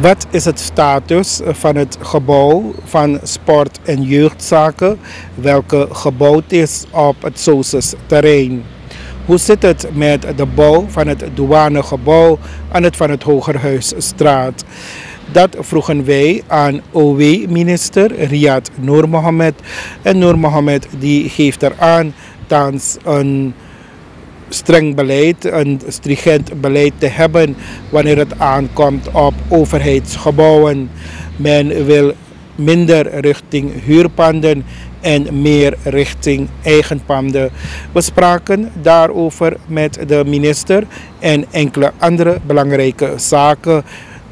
Wat is het status van het gebouw van sport- en jeugdzaken, welke gebouwd is op het Sosis terrein? Hoe zit het met de bouw van het douanegebouw aan het Van het Hogerhuisstraat? Dat vroegen wij aan OW-minister Riyad Noor Mohammed. En Noor Mohammed die geeft eraan thans een streng beleid, een stringent beleid te hebben wanneer het aankomt op overheidsgebouwen. Men wil minder richting huurpanden en meer richting eigen panden. We spraken daarover met de minister en enkele andere belangrijke zaken.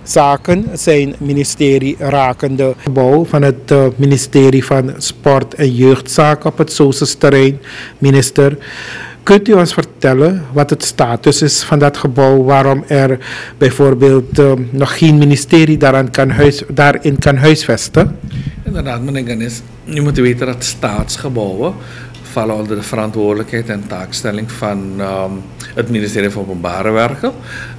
Zaken zijn ministerie rakende gebouw van het uh, ministerie van Sport en Jeugdzaken op het Soces terrein. Minister, Kunt u ons vertellen wat het status is van dat gebouw, waarom er bijvoorbeeld uh, nog geen ministerie daaraan kan huis, daarin kan huisvesten? Inderdaad, meneer Ganis, u moet weten dat staatsgebouwen vallen onder de verantwoordelijkheid en taakstelling van um, het ministerie van Openbare Werken.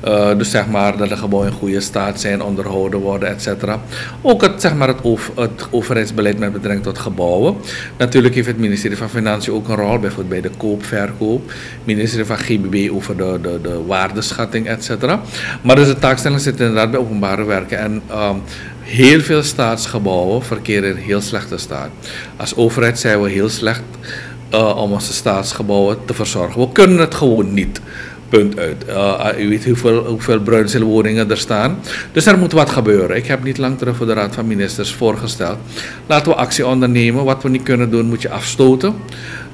Uh, dus zeg maar dat de gebouwen in goede staat zijn, onderhouden worden, et cetera. Ook het, zeg maar, het, het overheidsbeleid met betrekking tot gebouwen. Natuurlijk heeft het ministerie van Financiën ook een rol, bijvoorbeeld bij de koop, verkoop. Ministerie van GBB over de, de, de waardeschatting, et cetera. Maar dus de taakstelling zit inderdaad bij Openbare Werken. En um, heel veel staatsgebouwen verkeren in heel slechte staat. Als overheid zijn we heel slecht uh, om onze staatsgebouwen te verzorgen. We kunnen het gewoon niet. Punt uit. Uh, u weet hoeveel, hoeveel bruinzeelwoningen er staan. Dus er moet wat gebeuren. Ik heb niet lang terug voor de Raad van Ministers voorgesteld. Laten we actie ondernemen. Wat we niet kunnen doen, moet je afstoten.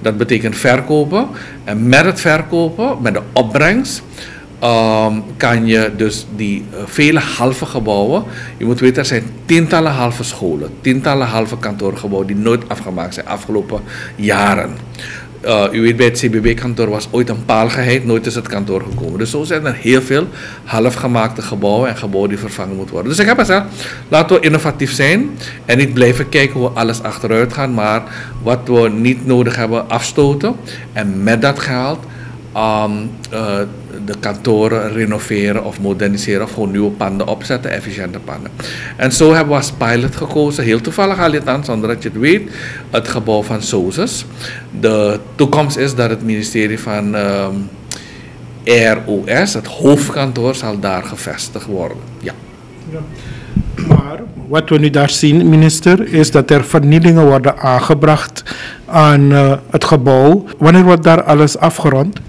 Dat betekent verkopen. En met het verkopen, met de opbrengst, um, kan je dus die uh, vele halve gebouwen. Je moet weten, er zijn tientallen halve scholen, tientallen halve kantoorgebouwen die nooit afgemaakt zijn afgelopen jaren. Uh, u weet, bij het CBB-kantoor was ooit een paal geheid, nooit is het kantoor gekomen. Dus zo zijn er heel veel halfgemaakte gebouwen en gebouwen die vervangen moeten worden. Dus ik heb gezegd, laten we innovatief zijn en niet blijven kijken hoe alles achteruit gaat, maar wat we niet nodig hebben afstoten. En met dat geld um, uh, de kantoren renoveren of moderniseren of gewoon nieuwe panden opzetten, efficiënte panden. En zo hebben we als pilot gekozen, heel toevallig al aan, zonder dat je het weet, het gebouw van SOSES. De toekomst is dat het ministerie van um, ROS, het hoofdkantoor, zal daar gevestigd worden. Ja. ja. Maar wat we nu daar zien, minister, is dat er vernielingen worden aangebracht aan uh, het gebouw. Wanneer wordt daar alles afgerond?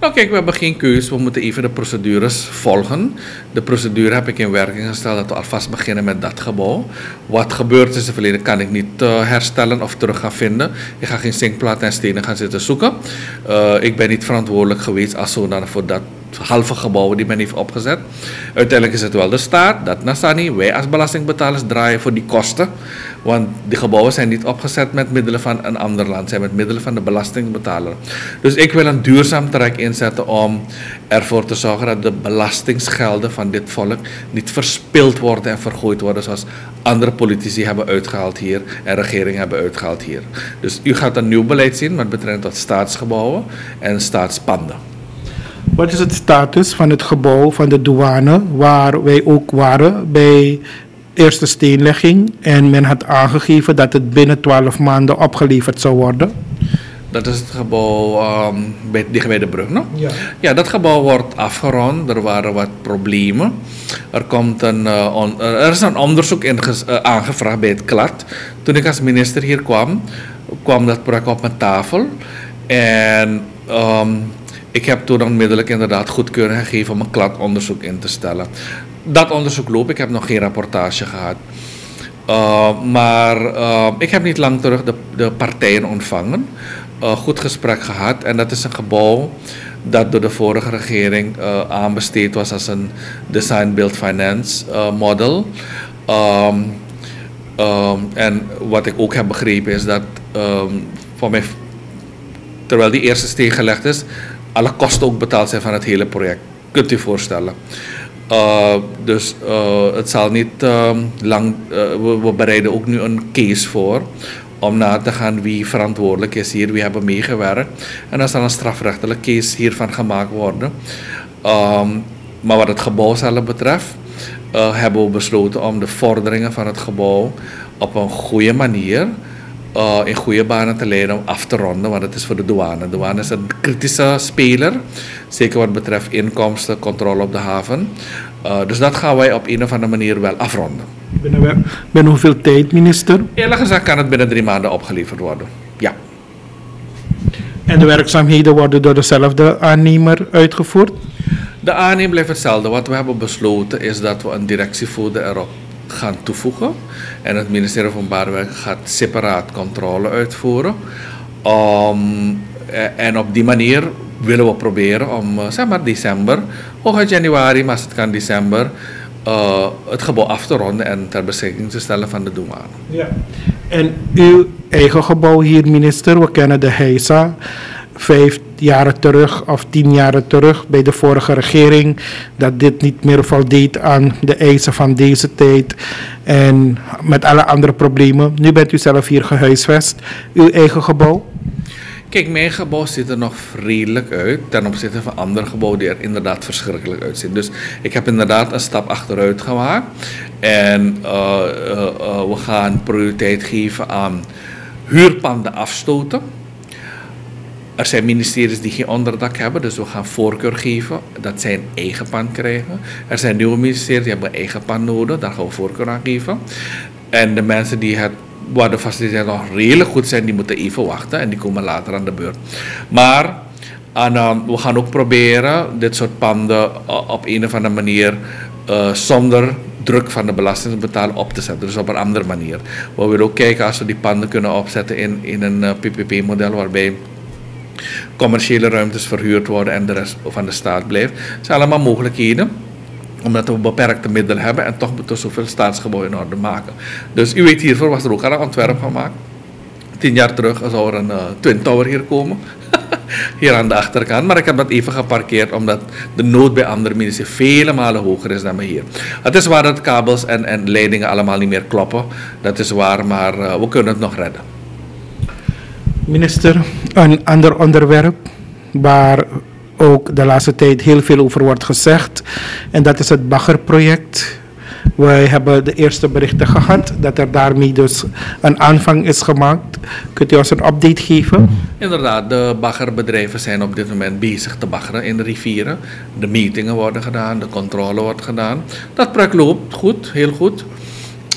Nou kijk, we hebben geen keus. We moeten even de procedures volgen. De procedure heb ik in werking gesteld dat we alvast beginnen met dat gebouw. Wat gebeurd is in het verleden kan ik niet uh, herstellen of terug gaan vinden. Ik ga geen zinkplaten en stenen gaan zitten zoeken. Uh, ik ben niet verantwoordelijk geweest als zodanig voor dat halve gebouwen die men heeft opgezet. Uiteindelijk is het wel de staat, dat Nassani, wij als belastingbetalers draaien voor die kosten. Want die gebouwen zijn niet opgezet met middelen van een ander land, zijn met middelen van de belastingbetaler. Dus ik wil een duurzaam traject inzetten om ervoor te zorgen dat de belastingsgelden van dit volk niet verspild worden en vergooid worden zoals andere politici hebben uitgehaald hier en regeringen hebben uitgehaald hier. Dus u gaat een nieuw beleid zien met betrekking tot staatsgebouwen en staatspanden. Wat is het status van het gebouw van de douane waar wij ook waren bij eerste steenlegging en men had aangegeven dat het binnen 12 maanden opgeleverd zou worden? Dat is het gebouw um, bij, bij de brug, no? Ja. Ja, dat gebouw wordt afgerond. Er waren wat problemen. Er, komt een, uh, on, er is een onderzoek in, uh, aangevraagd bij het klad. Toen ik als minister hier kwam, kwam dat project op mijn tafel. En um, ik heb toen onmiddellijk inderdaad goedkeuring gegeven om een kladonderzoek in te stellen. Dat onderzoek loopt, ik heb nog geen rapportage gehad. Uh, maar uh, ik heb niet lang terug de, de partijen ontvangen. Uh, goed gesprek gehad. En dat is een gebouw dat door de vorige regering aanbesteed was als een design build finance model. Um, um, en wat ik ook heb begrepen is dat um, mij, terwijl die eerste steen gelegd is, alle kosten ook betaald zijn van het hele project. Kunt u voorstellen. Uh, dus uh, het zal niet uh, lang. We, we, bereiden ook nu een case voor. Om na te gaan wie verantwoordelijk is hier, wie hebben meegewerkt. En dan zal een strafrechtelijk case hiervan gemaakt worden. Um, maar wat het gebouw zelf betreft, hebben we besloten om de vorderingen van het gebouw op een goede manier uh, in goede banen te leiden om af te ronden, want het is voor de douane. De douane is een kritische speler, zeker wat betreft inkomsten, controle op de haven. Uh, dus dat gaan wij op een of andere manier wel afronden. Binnen, binnen hoeveel tijd, minister? Eerlijk gezegd kan het binnen drie maanden opgeleverd worden. Ja. En de werkzaamheden worden door dezelfde aannemer uitgevoerd? De aannemer blijft hetzelfde. Wat we hebben besloten is dat we een directievoerder erop gaan toevoegen. En het ministerie van Baarwerk gaat separaat controle uitvoeren. Um, en op die manier willen we proberen om, eh, zeg maar, december, hooguit januari, maar als het kan december, uh, het gebouw af te ronden en ter beschikking te stellen van de douane. Ja. En uw eigen gebouw hier, minister, we kennen de HEISA vijf jaren terug of tien jaren terug bij de vorige regering. Dat dit niet meer voldeed aan de eisen van deze tijd. En met alle andere problemen. Nu bent u zelf hier gehuisvest. Uw eigen gebouw? Kijk, mijn gebouw ziet er nog redelijk uit ten opzichte van andere gebouwen die er inderdaad verschrikkelijk uitzien. Dus ik heb inderdaad een stap achteruit gemaakt. En uh, uh, uh, we gaan prioriteit geven aan huurpanden afstoten. Er zijn ministeries die geen onderdak hebben, dus we gaan voorkeur geven dat zij een eigen pand krijgen. Er zijn nieuwe ministeries die hebben een eigen pand nodig, daar gaan we voorkeur aan geven. En de mensen die het, waar de faciliteiten nog redelijk goed zijn, die moeten even wachten en die komen later aan de beurt. Maar we gaan ook proberen dit soort panden uh, op een of andere manier uh, zonder druk van de belastingbetaler op te zetten. Dus op een andere manier. We willen ook kijken als we die panden kunnen opzetten in, in een uh, PPP-model waarbij commerciële ruimtes verhuurd worden en de rest van de staat blijft. Het zijn allemaal mogelijkheden omdat we beperkte middelen hebben en toch moeten we zoveel staatsgebouwen in orde maken. Dus u weet hiervoor was er ook al een ontwerp gemaakt. Tien jaar terug zou er een uh, Twin Tower hier komen. hier aan de achterkant. Maar ik heb dat even geparkeerd omdat de nood bij andere mensen vele malen hoger is dan bij hier. Het is waar dat kabels en, en leidingen allemaal niet meer kloppen. Dat is waar, maar uh, we kunnen het nog redden. Minister, een ander onderwerp waar ook de laatste tijd heel veel over wordt gezegd. En dat is het baggerproject. Wij hebben de eerste berichten gehad dat er daarmee dus een aanvang is gemaakt. Kunt u ons een update geven? Inderdaad, de baggerbedrijven zijn op dit moment bezig te baggeren in de rivieren. De metingen worden gedaan, de controle wordt gedaan. Dat project loopt goed, heel goed.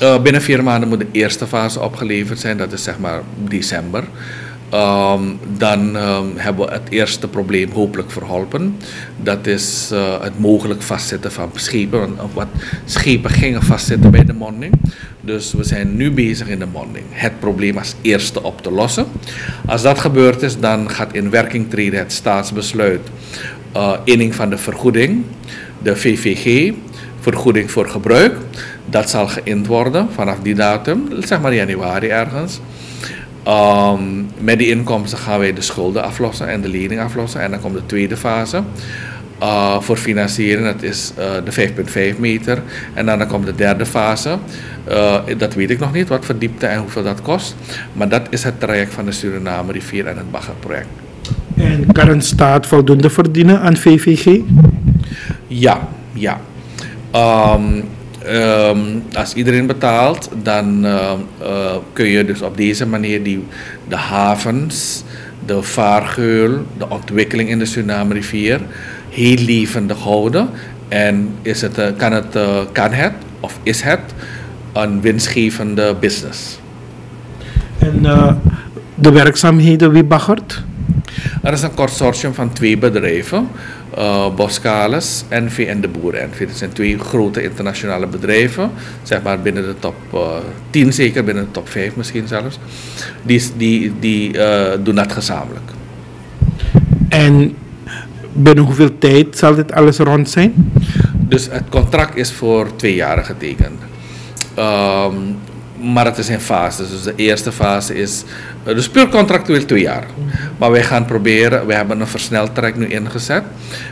Uh, binnen vier maanden moet de eerste fase opgeleverd zijn, dat is zeg maar december. Um, dan um, hebben we het eerste probleem hopelijk verholpen. Dat is uh, het mogelijk vastzetten van schepen. Want wat schepen gingen vastzitten bij de monding. Dus we zijn nu bezig in de monding. Het probleem als eerste op te lossen. Als dat gebeurd is, dan gaat in werking treden het staatsbesluit. Uh, inning van de vergoeding, de VVG, vergoeding voor gebruik. Dat zal geïnd worden vanaf die datum, zeg maar januari ergens. Um, met die inkomsten gaan wij de schulden aflossen en de lening aflossen. En dan komt de tweede fase. Uh, voor financieren, dat is uh, de 5,5 meter. En dan, dan komt de derde fase. Uh, dat weet ik nog niet, wat voor diepte en hoeveel dat kost. Maar dat is het traject van de Suriname rivier en het baggerproject. En kan een staat voldoende verdienen aan VVG? Ja, ja. Um, Um, als iedereen betaalt, dan uh, uh, kun je dus op deze manier die, de havens, de vaargeul, de ontwikkeling in de Suriname-rivier heel levendig houden. En is het, uh, kan, het, kan het, of is het, een winstgevende business. En de werkzaamheden, wie baggert? Er is een consortium van twee bedrijven uh, Boskalis, NV en de Boeren NV. Dat zijn twee grote internationale bedrijven, zeg maar binnen de top uh, eh, 10 zeker, binnen de top 5 misschien zelfs. Die, die, die uh, doen dat gezamenlijk. En binnen hoeveel tijd zal dit alles rond zijn? Dus het contract is voor twee jaar getekend. Um, maar het is in fases. Dus de eerste fase is, dus puur contractueel twee jaar. Maar wij gaan proberen, we hebben een versneld traject nu ingezet.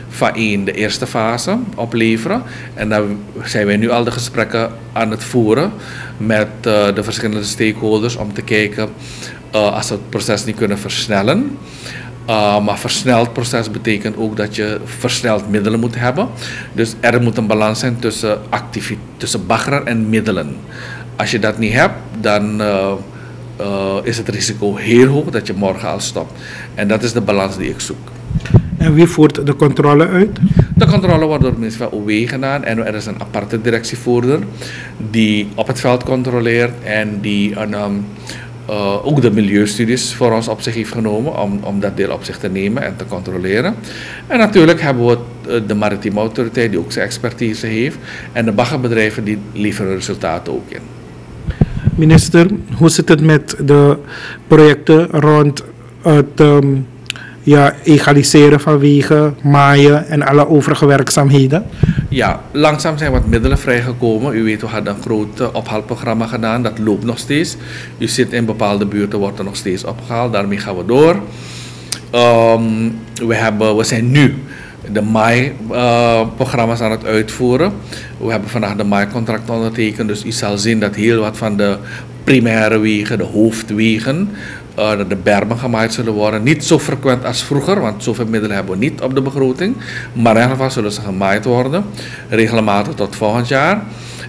Van één, de eerste fase opleveren. En dan zijn wij nu al de gesprekken aan het voeren met uh, de verschillende stakeholders om te kijken uh, als we het proces niet kunnen versnellen. Maar versneld proces betekent ook dat je versneld middelen moet hebben. Dus er moet een balans zijn tussen, tussen baggeren en middelen. Als je dat niet hebt, dan uh, uh, is het risico heel hoog dat je morgen al stopt. En dat is de balans die ik zoek. En wie voert de controle uit? De controle wordt door het ministerie van OW gedaan en er is een aparte directievoerder die op het veld controleert en die een, um, uh, ook de milieustudies voor ons op zich heeft genomen om, om dat deel op zich te nemen en te controleren. En natuurlijk hebben we de maritieme autoriteit die ook zijn expertise heeft en de baggerbedrijven die leveren resultaten ook in. Minister, hoe zit het met de projecten rond het um, ja, egaliseren van wegen, maaien en alle overige werkzaamheden? Ja, langzaam zijn wat middelen vrijgekomen. U weet, we hadden een groot ophaalprogramma gedaan. Dat loopt nog steeds. U zit in bepaalde buurten, wordt er nog steeds opgehaald. Daarmee gaan we door. Um, we, hebben, we zijn nu de MAI-programma's aan het uitvoeren. We hebben vandaag de MAI-contract ondertekend. Dus u zal zien dat heel wat van de primaire wegen, de hoofdwegen, uh, de bermen gemaaid zullen worden. Niet zo frequent als vroeger, want zoveel middelen hebben we niet op de begroting. Maar in ieder geval zullen ze gemaaid worden, regelmatig tot volgend jaar.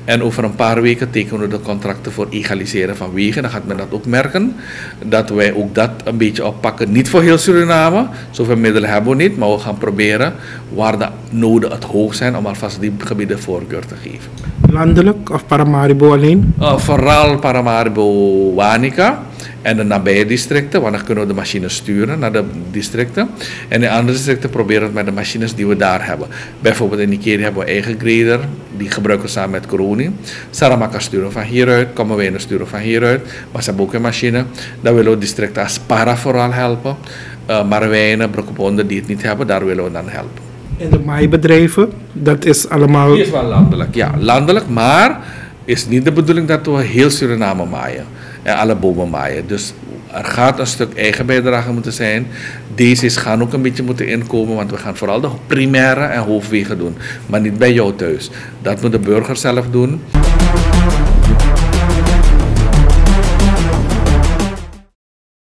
En over een paar weken tekenen we de contracten voor egaliseren van wegen. Dan gaat men dat ook merken. Dat wij ook dat een beetje oppakken. Niet voor heel Suriname. Zoveel middelen hebben we niet. Maar we gaan proberen waar de noden het hoog zijn. Om alvast die gebieden voorkeur te geven. Landelijk of Paramaribo alleen? Uh, vooral Paramaribo Wanica en de nabije districten, want dan kunnen we de machines sturen naar de districten. En in andere districten proberen we het met de machines die we daar hebben. Bijvoorbeeld in Nigeria hebben we eigen grader, die gebruiken we samen met Coroni. Saramaka sturen van hieruit, Kommerwijnen sturen van hieruit, maar ze hebben ook een machine. Dan willen we districten als Para vooral helpen. Uh, Marwijnen, Broekbonde die het niet hebben, daar willen we dan helpen. En de maaibedrijven, dat is allemaal... Die is wel landelijk, ja, landelijk, maar is niet de bedoeling dat we heel Suriname maaien en alle bomen maaien. Dus er gaat een stuk eigen bijdrage moeten zijn. Deze gaan ook een beetje moeten inkomen, want we gaan vooral de primaire en hoofdwegen doen. Maar niet bij jou thuis. Dat moet de burger zelf doen.